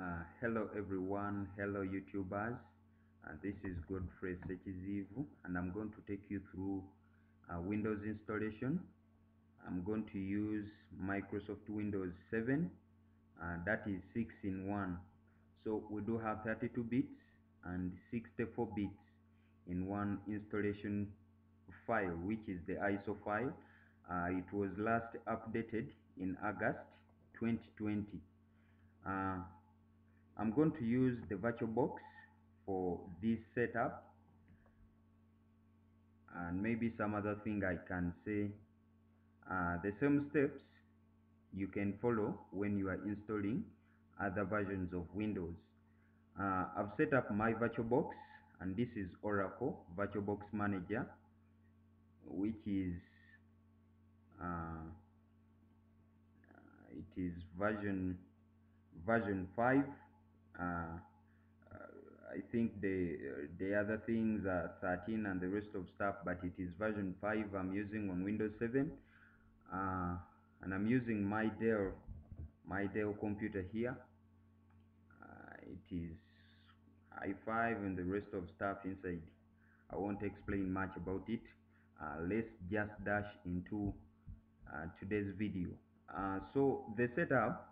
Uh, hello everyone, hello YouTubers. Uh, this is Godfrey Ssekiziyivu and I'm going to take you through uh, Windows installation. I'm going to use Microsoft Windows 7, uh, that is 6 in 1. So we do have 32 bits and 64 bits in one installation file, which is the ISO file. Uh, it was last updated in August 2020. Uh, I'm going to use the VirtualBox for this setup and maybe some other thing I can say. Uh, the same steps you can follow when you are installing other versions of Windows. Uh, I've set up my VirtualBox and this is Oracle VirtualBox Manager which is uh, it is version version 5 uh, I think the the other things are 13 and the rest of stuff but it is version 5 I'm using on Windows 7 uh, and I'm using my Dell my Dell computer here. Uh, it is i5 and the rest of stuff inside. I won't explain much about it. Uh, let's just dash into uh, today's video. Uh, so the setup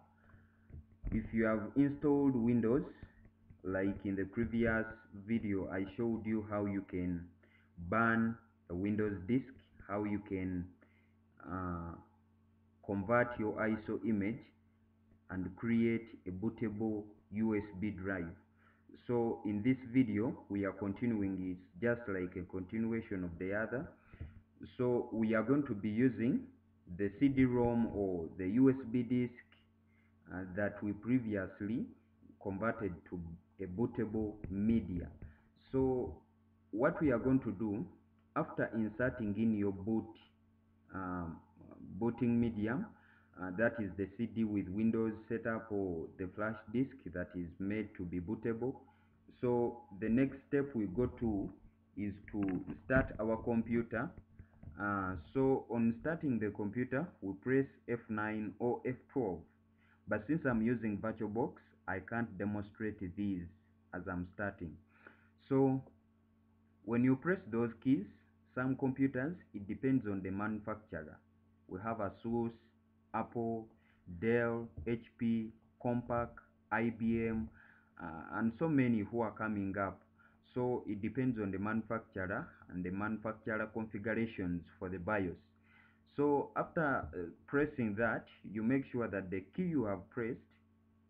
if you have installed Windows like in the previous video I showed you how you can burn a Windows disk how you can uh, convert your ISO image and create a bootable USB drive. So in this video we are continuing it's just like a continuation of the other. So we are going to be using the CD-ROM or the USB disk uh, that we previously converted to a bootable media. So what we are going to do after inserting in your boot um, booting medium uh, that is the CD with Windows setup or the flash disk that is made to be bootable. So the next step we go to is to start our computer. Uh, so on starting the computer we press F9 or F12 but since I'm using VirtualBox I can't demonstrate these as I'm starting. So when you press those keys some computers it depends on the manufacturer. We have ASUS Apple Dell HP Compaq IBM uh, and so many who are coming up. So it depends on the manufacturer and the manufacturer configurations for the BIOS so after uh, pressing that you make sure that the key you have pressed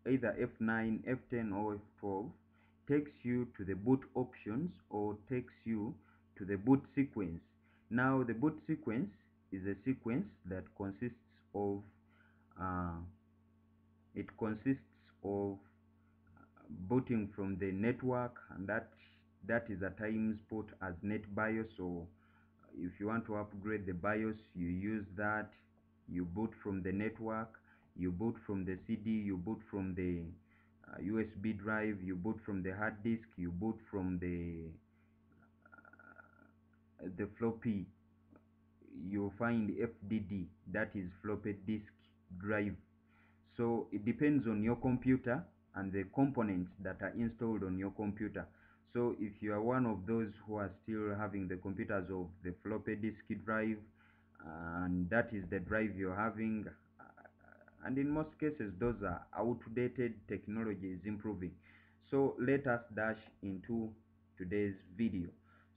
either F9 F10 or F12 takes you to the boot options or takes you to the boot sequence. Now the boot sequence is a sequence that consists of uh, it consists of booting from the network and that that is at times put as NetBIOS so if you want to upgrade the BIOS you use that. You boot from the network you boot from the CD you boot from the uh, USB drive you boot from the hard disk you boot from the uh, the floppy. You find FDD that is floppy disk drive. So it depends on your computer and the components that are installed on your computer so if you are one of those who are still having the computers of the floppy disk drive and that is the drive you're having uh, and in most cases those are outdated technology is improving. So let us dash into today's video.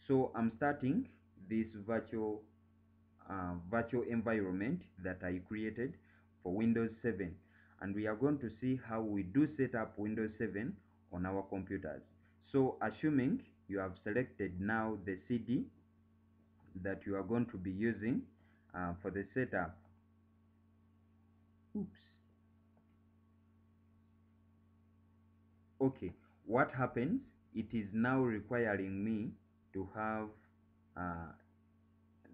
So i'm starting this virtual uh, virtual environment that i created for windows 7 and we are going to see how we do set up Windows 7 on our computers. So assuming you have selected now the CD that you are going to be using uh, for the setup. Oops. Okay, what happens? It is now requiring me to have uh,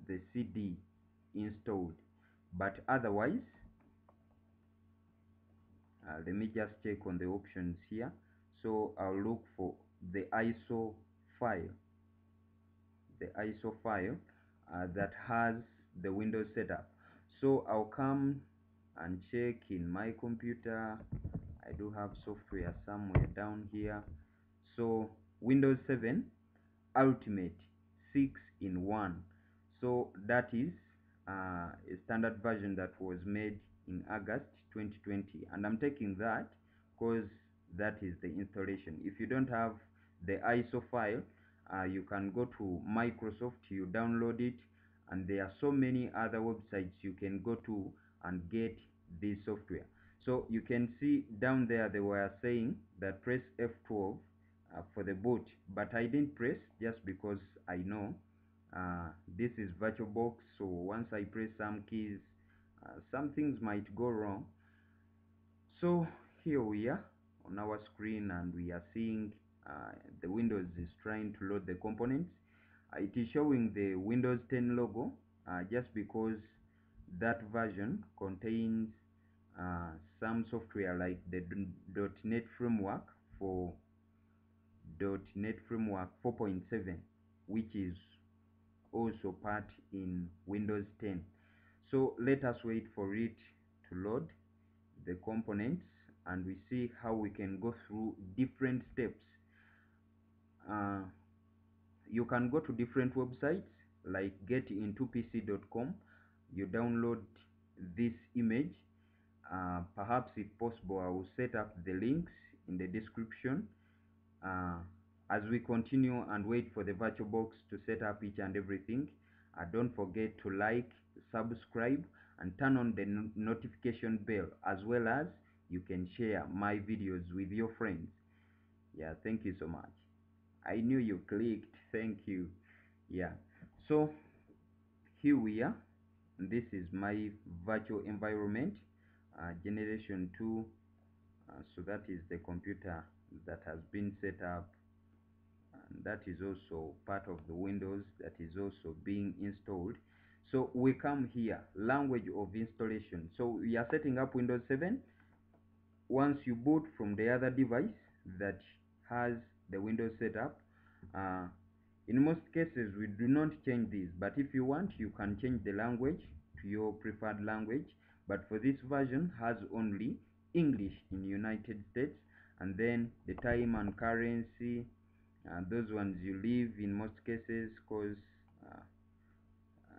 the CD installed, but otherwise uh, let me just check on the options here so I'll look for the ISO file. The ISO file uh, that has the Windows setup. So I'll come and check in my computer. I do have software somewhere down here. So Windows 7 Ultimate 6 in 1 so that is uh, a standard version that was made in August 2020 and I'm taking that because that is the installation. If you don't have the ISO file. Uh, you can go to Microsoft you download it and there are so many other websites you can go to and get this software. So you can see down there they were saying that press F12 uh, for the boot but I didn't press just because I know uh, this is VirtualBox so once I press some keys uh, some things might go wrong. So here we are on our screen and we are seeing uh, the Windows is trying to load the components. Uh, it is showing the Windows 10 logo uh, just because that version contains uh, some software like the .NET framework for .NET framework 4.7 which is also part in Windows 10 so let us wait for it to load the components and we see how we can go through different steps uh, you can go to different websites like getintopc.com you download this image. Uh, perhaps if possible I will set up the links in the description. Uh, as we continue and wait for the virtual box to set up each and everything uh, don't forget to like subscribe and turn on the no notification bell as well as you can share my videos with your friends. Yeah thank you so much I knew you clicked. Thank you. Yeah. So here we are. This is my virtual environment uh, generation 2 uh, so that is the computer that has been set up. And that is also part of the windows that is also being installed. So we come here. Language of installation. So we are setting up windows 7 once you boot from the other device that has the windows setup uh, in most cases we do not change this but if you want you can change the language to your preferred language. But for this version has only English in United States and then the time and currency uh, those ones you leave in most cases because uh,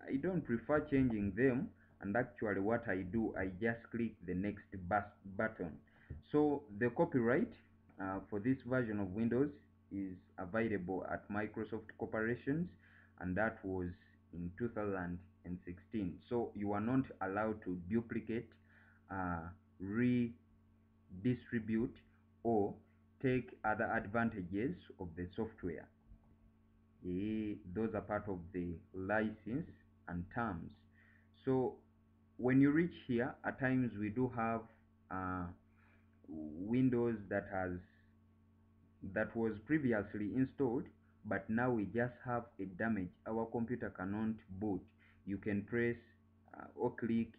I don't prefer changing them. And actually what I do I just click the next button. So the copyright uh, for this version of Windows is available at Microsoft Corporations and that was in 2016 so you are not allowed to duplicate uh, redistribute or take other advantages of the software. Eh, those are part of the license and terms. So when you reach here at times we do have uh, windows that has that was previously installed but now we just have a damage. Our computer cannot boot. You can press uh, or click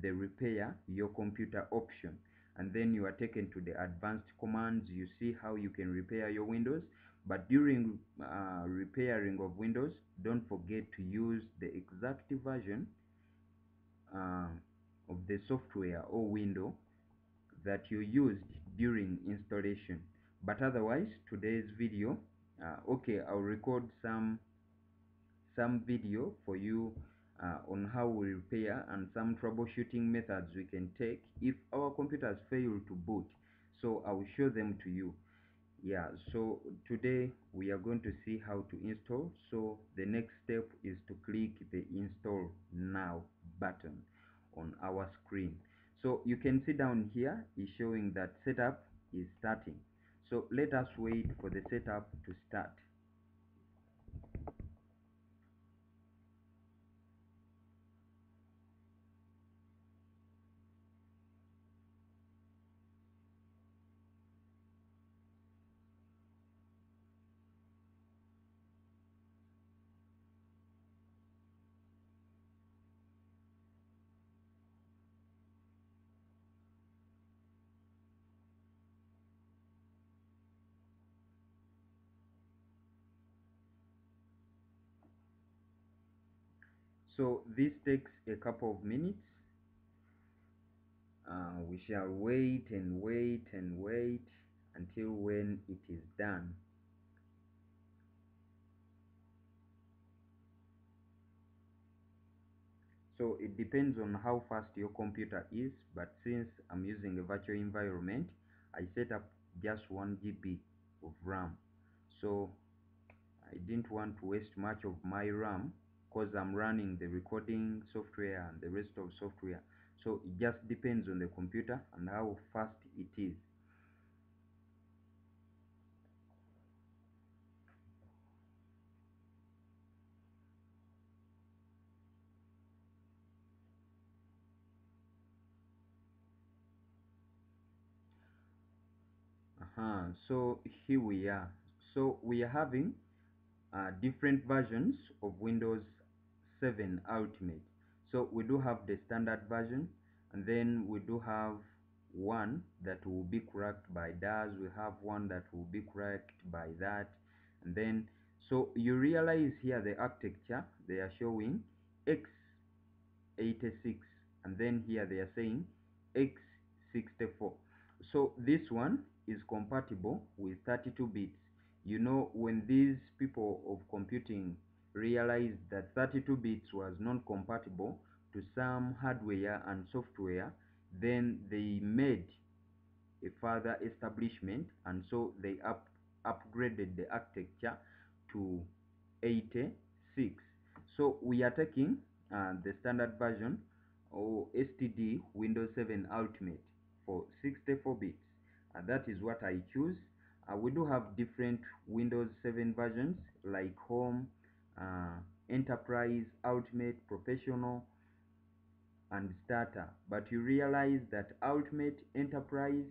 the repair your computer option. And then you are taken to the advanced commands. You see how you can repair your windows. But during uh, repairing of windows don't forget to use the exact version uh, of the software or window that you used during installation. But otherwise today's video uh, okay I'll record some some video for you uh, on how we repair and some troubleshooting methods we can take if our computers fail to boot. So I will show them to you. Yeah so today we are going to see how to install. So the next step is to click the install now button on our screen so you can see down here is showing that setup is starting. So let us wait for the setup to start so this takes a couple of minutes. Uh, we shall wait and wait and wait until when it is done. So it depends on how fast your computer is but since I'm using a virtual environment I set up just 1 GB of RAM. So I didn't want to waste much of my RAM because I'm running the recording software and the rest of software so it just depends on the computer and how fast it is uh-huh. so here we are so we are having uh, different versions of Windows 7 Ultimate. So we do have the standard version and then we do have one that will be cracked by DAZ. We have one that will be cracked by that. And then so you realize here the architecture they are showing x86 and then here they are saying x64 so this one is compatible with 32 bits. You know when these people of computing realized that 32 bits was non-compatible to some hardware and software then they made a further establishment and so they up upgraded the architecture to 86 so we are taking uh, the standard version or STD Windows 7 Ultimate for 64 bits. And that is what I choose. Uh, we do have different Windows 7 versions like Home uh, Enterprise Ultimate Professional and Starter. But you realize that Ultimate Enterprise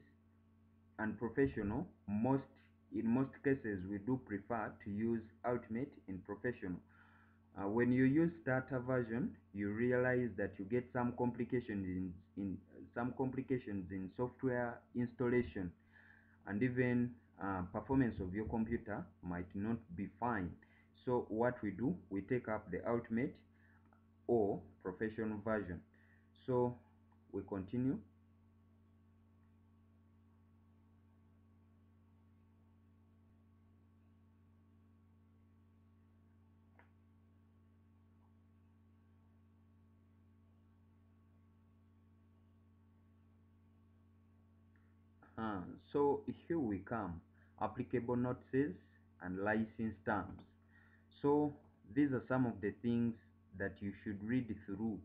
and Professional most in most cases we do prefer to use Ultimate in Professional. Uh, when you use starter version you realize that you get some complications in, in some complications in software installation. And even uh, performance of your computer might not be fine so what we do we take up the ultimate or professional version. So we continue. Uh, so here we come. Applicable notices and license terms so these are some of the things that you should read through.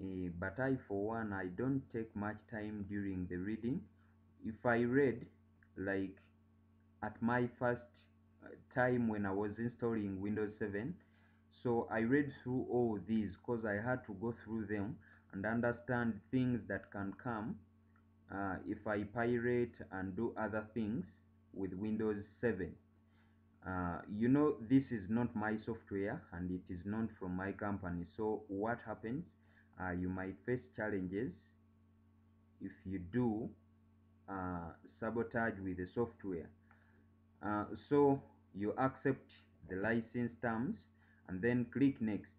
Uh, but I for one I don't take much time during the reading. If I read like at my first uh, time when I was installing Windows 7 so I read through all these because I had to go through them and understand things that can come uh, if I pirate and do other things with Windows 7 uh, you know this is not my software and it is not from my company. So what happens uh, you might face challenges if you do uh, sabotage with the software. Uh, so you accept the license terms and then click next.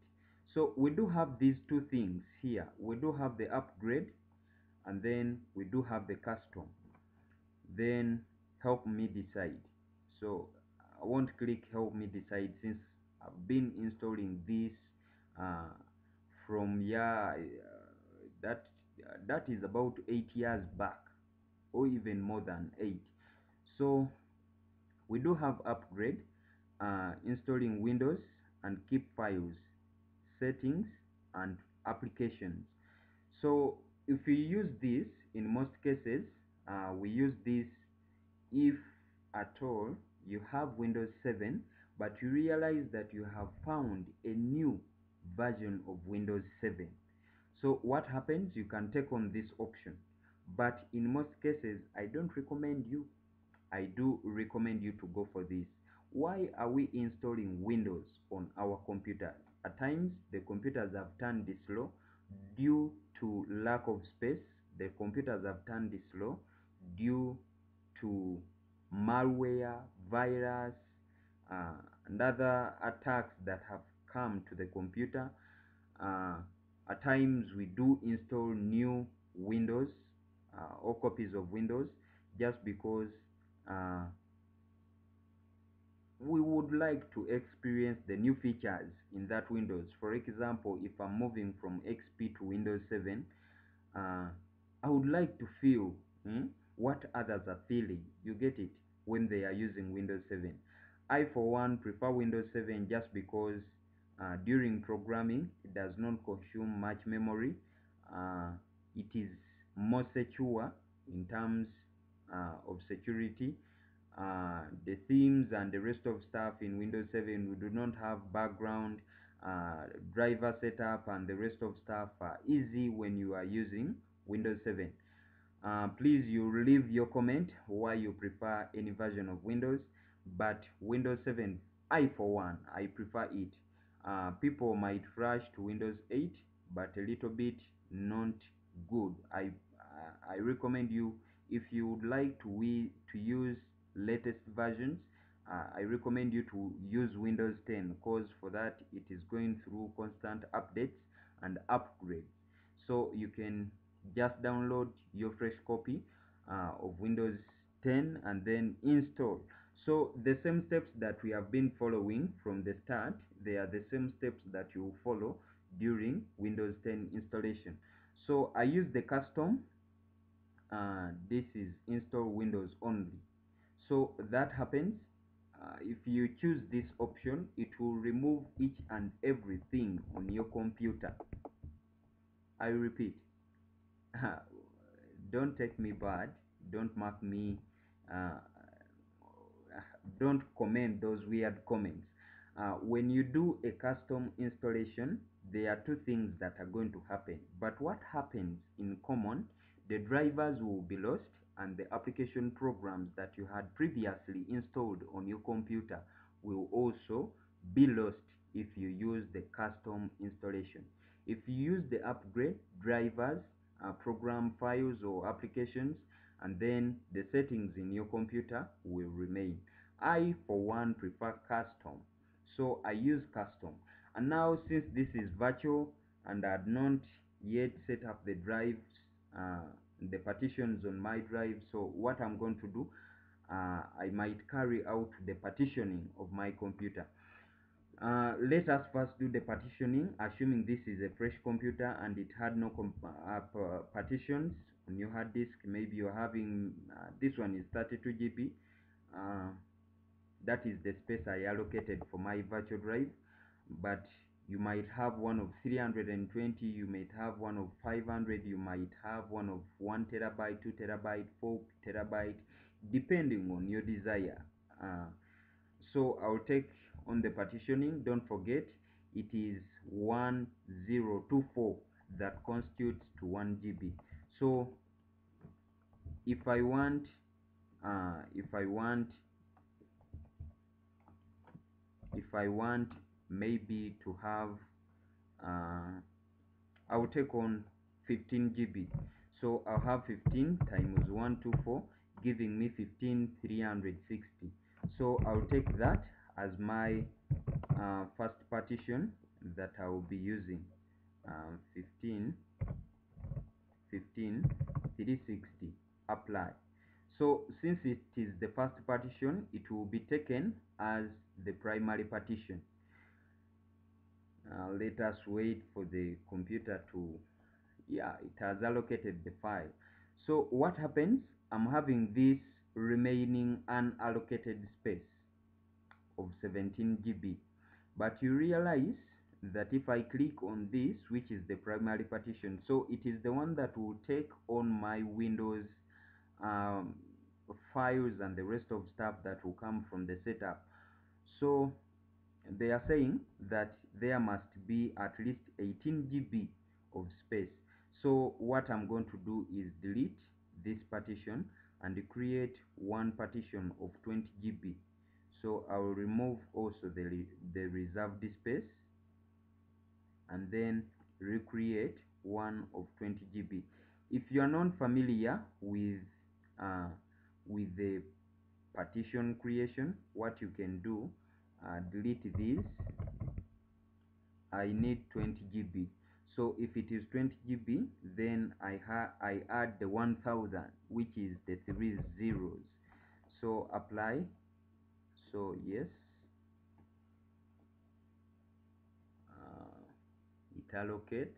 So we do have these two things here. We do have the upgrade and then we do have the custom. Then help me decide. So I won't click help me decide since I've been installing this uh, from yeah uh, that uh, that is about eight years back or even more than eight. So we do have upgrade uh, installing Windows and keep files settings and applications. So if we use this in most cases uh, we use this if at all you have Windows 7 but you realize that you have found a new version of Windows 7 so what happens? You can take on this option. But in most cases I don't recommend you. I do recommend you to go for this. Why are we installing Windows on our computers at times the computers have turned slow due to lack of space. The computers have turned slow due to malware virus uh, and other attacks that have come to the computer uh, at times we do install new Windows uh, or copies of Windows just because uh, we would like to experience the new features in that Windows. For example, if I'm moving from XP to Windows 7, uh, I would like to feel hmm, what others are feeling. You get it when they are using Windows 7. I, for one, prefer Windows 7 just because uh, during programming it does not consume much memory. Uh, it is more secure in terms uh, of security uh, the themes and the rest of stuff in Windows 7 we do not have background uh, driver setup and the rest of stuff are easy when you are using Windows 7 uh, please you leave your comment why you prefer any version of Windows but Windows 7 I for one I prefer it. Uh, people might rush to Windows 8 but a little bit not good. I I recommend you if you would like to we to use latest versions uh, I recommend you to use Windows 10 because for that it is going through constant updates and upgrades. So you can just download your fresh copy uh, of Windows 10 and then install. So the same steps that we have been following from the start they are the same steps that you follow during Windows 10 installation. So I use the custom uh, this is install Windows only. So that happens uh, if you choose this option it will remove each and everything on your computer. I repeat don't take me bad. Don't mark me uh, don't comment those weird comments. Uh, when you do a custom installation there are two things that are going to happen. But what happens in common the drivers will be lost and the application programs that you had previously installed on your computer will also be lost if you use the custom installation. If you use the upgrade drivers uh, program files or applications and then the settings in your computer will remain. I for one prefer custom. So I use custom. And now since this is virtual and I had not yet set up the drives uh, the partitions on my drive so what I'm going to do uh, I might carry out the partitioning of my computer uh, let us first do the partitioning assuming this is a fresh computer and it had no uh, partitions on your hard disk. Maybe you're having uh, this one is 32 GB uh, that is the space I allocated for my virtual drive. But you might have one of 320 you might have one of 500 you might have one of 1 terabyte 2 terabyte 4 terabyte depending on your desire. Uh, so I'll take on the partitioning don't forget it is 1024 that constitutes to 1 GB so if I want uh, if I want if I want maybe to have uh, I will take on 15 GB so I'll have 15 times 124 giving me 15360 so I'll take that as my uh, first partition that I will be using um, 15 15 360 apply. So since it is the first partition it will be taken as the primary partition. Uh, let us wait for the computer to yeah it has allocated the file. So what happens? I'm having this remaining unallocated space of 17 GB but you realize that if I click on this which is the primary partition so it is the one that will take on my Windows um, files and the rest of stuff that will come from the setup. So they are saying that there must be at least 18 GB of space. So what I'm going to do is delete this partition and create one partition of 20 GB so I will remove also the, the reserved space and then recreate one of 20 GB if you are not familiar with uh, with the partition creation what you can do uh, delete this. I need 20 GB so if it is 20 GB then I, I add the 1000 which is the three zeros. So apply so yes. Uh, it allocates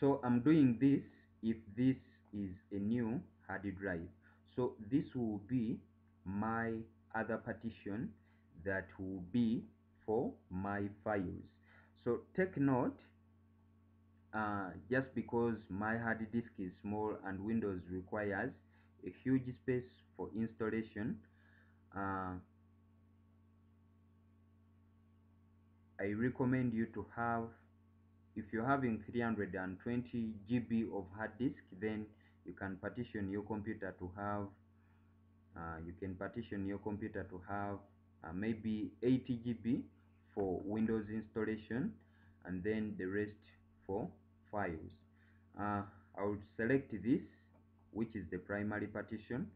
so I'm doing this if this is a new hard drive. So this will be my other partition that will be for my files. So take note uh, just because my hard disk is small and Windows requires a huge space for installation uh, I recommend you to have if you're having 320 GB of hard disk then you can partition your computer to have uh, you can partition your computer to have uh, maybe 80 GB for Windows installation and then the rest for files. Uh, I would select this which is the primary partition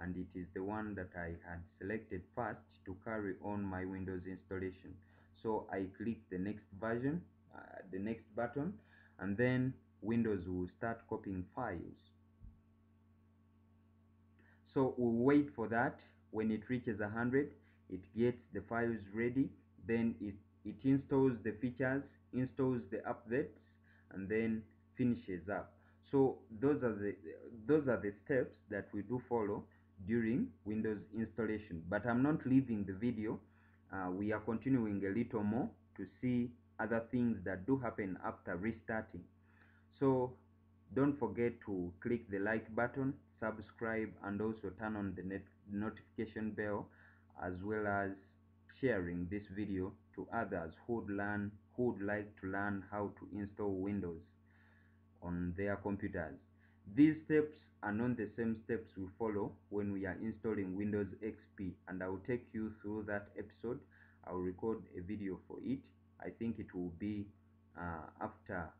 and it is the one that I had selected first to carry on my Windows installation. So I click the next version uh, the next button and then Windows will start copying files. So we'll wait for that. When it reaches 100 it gets the files ready. Then it it installs the features installs the updates and then finishes up so those are the those are the steps that we do follow during windows installation. But i'm not leaving the video. Uh, we are continuing a little more to see other things that do happen after restarting. So don't forget to click the like button subscribe and also turn on the notification bell as well as sharing this video to others who would learn who would like to learn how to install windows on their computers. These steps are not the same steps we follow when we are installing windows xp and i will take you through that episode. I will record a video for it. I think it will be uh, after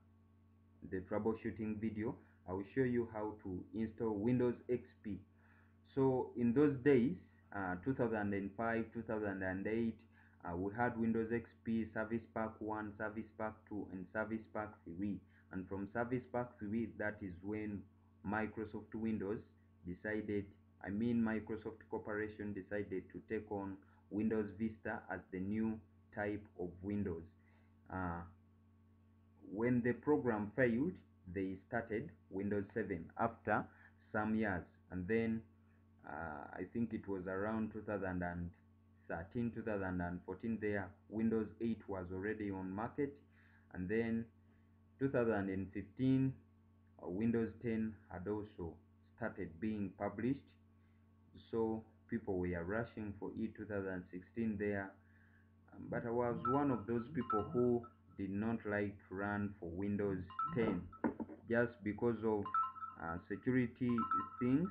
the troubleshooting video i will show you how to install windows xp so in those days uh, 2005 2008 uh, we had windows xp service pack 1 service pack 2 and service pack 3 and from service pack 3 that is when microsoft windows decided i mean microsoft corporation decided to take on windows vista as the new type of windows. Uh, when the program failed they started windows 7 after some years. And then uh, i think it was around 2013 2014 there windows 8 was already on market. And then 2015 uh, windows 10 had also started being published so people were rushing for it 2016 there um, but i was one of those people who did not like to run for Windows 10 just because of uh, security things.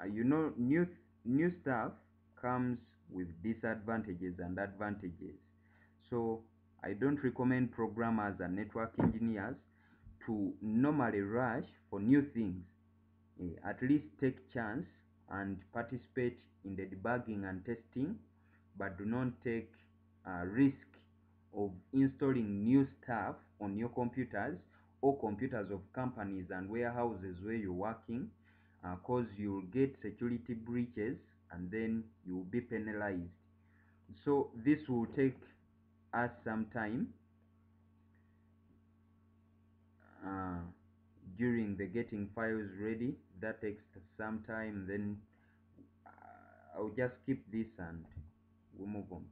Uh, you know, new new stuff comes with disadvantages and advantages. So I don't recommend programmers and network engineers to normally rush for new things. Uh, at least take chance and participate in the debugging and testing, but do not take uh, risk of installing new stuff on your computers or computers of companies and warehouses where you're working because uh, you'll get security breaches and then you'll be penalized so this will take us some time uh, during the getting files ready that takes some time then uh, I'll just keep this and we'll move on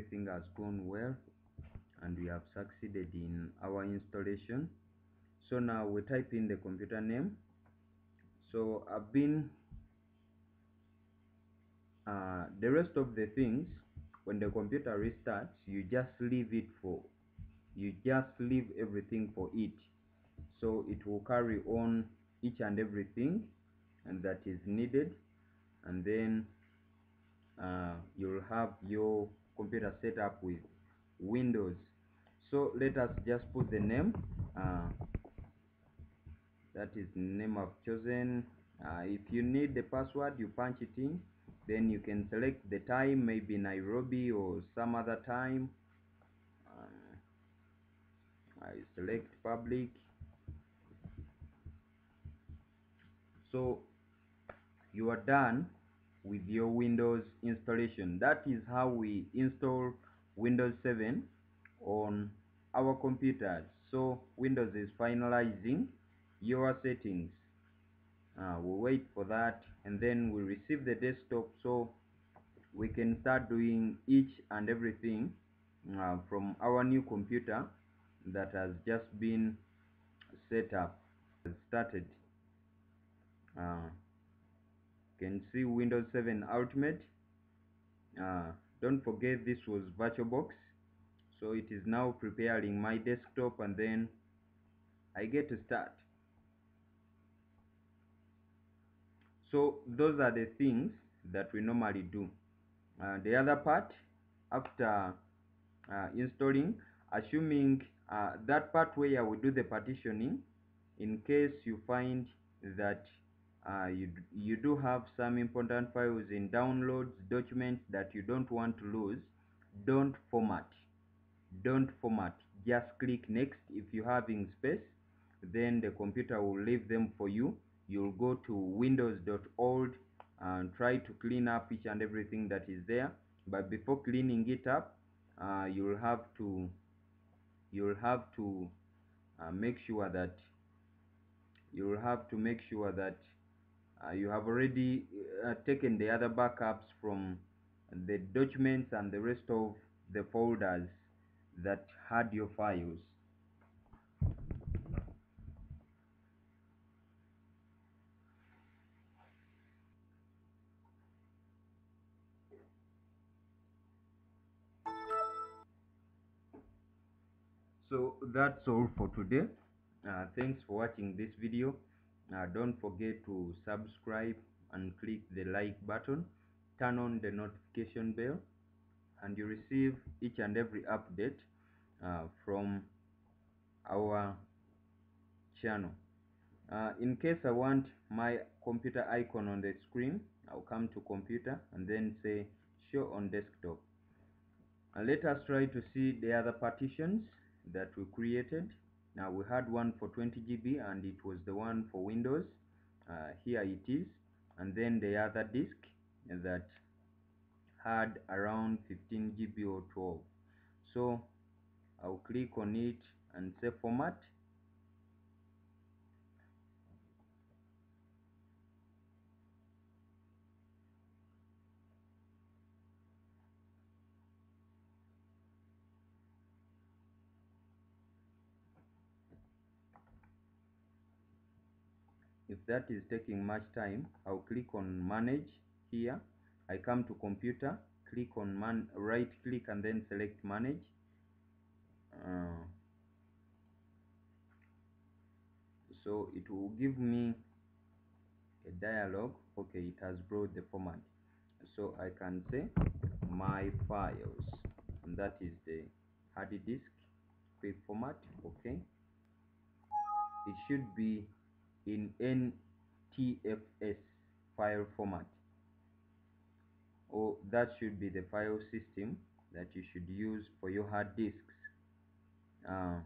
everything has gone well and we have succeeded in our installation. So now we type in the computer name. So I've been uh, the rest of the things when the computer restarts you just leave it for you just leave everything for it. So it will carry on each and everything and that is needed. And then uh, you'll have your computer set up with Windows. So let us just put the name uh, that is name I've chosen. Uh, if you need the password you punch it in. Then you can select the time maybe Nairobi or some other time. Uh, I select public. So you are done with your Windows installation. That is how we install Windows 7 on our computers. So Windows is finalizing your settings. Uh, we'll wait for that and then we receive the desktop so we can start doing each and everything uh, from our new computer that has just been set up started. Uh, can see Windows 7 Ultimate. Uh, don't forget this was VirtualBox so it is now preparing my desktop and then I get to start. So those are the things that we normally do. Uh, the other part after uh, installing assuming uh, that part where we do the partitioning in case you find that uh, you, you do have some important files in downloads documents that you don't want to lose. Don't format. Don't format. Just click next. If you're having space then the computer will leave them for you. You'll go to windows.old and try to clean up each and everything that is there. But before cleaning it up uh, you'll have to you'll have to uh, make sure that you'll have to make sure that uh, you have already uh, taken the other backups from the documents and the rest of the folders that had your files. So that's all for today. Uh, thanks for watching this video uh, don't forget to subscribe and click the like button. Turn on the notification bell and you receive each and every update uh, from our channel. Uh, in case I want my computer icon on the screen I'll come to computer and then say show on desktop. And let us try to see the other partitions that we created now we had one for 20 GB and it was the one for Windows. Uh, here it is. And then the other disk that had around 15 GB or 12 so I'll click on it and say format if that is taking much time I'll click on manage here. I come to computer click on man right click and then select manage. Uh, so it will give me a dialog. Okay it has brought the format. So I can say my files. And that is the hard disk quick format. Okay. It should be in NTFS file format. Or that should be the file system that you should use for your hard disks. Uh,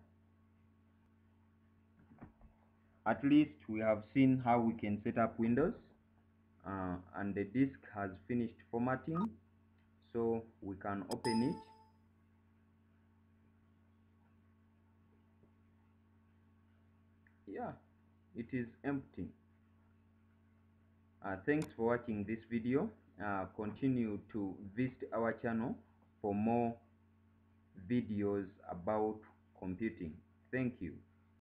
at least we have seen how we can set up Windows uh, and the disk has finished formatting so we can open it it is empty. Uh, thanks for watching this video. Uh, continue to visit our channel for more videos about computing. Thank you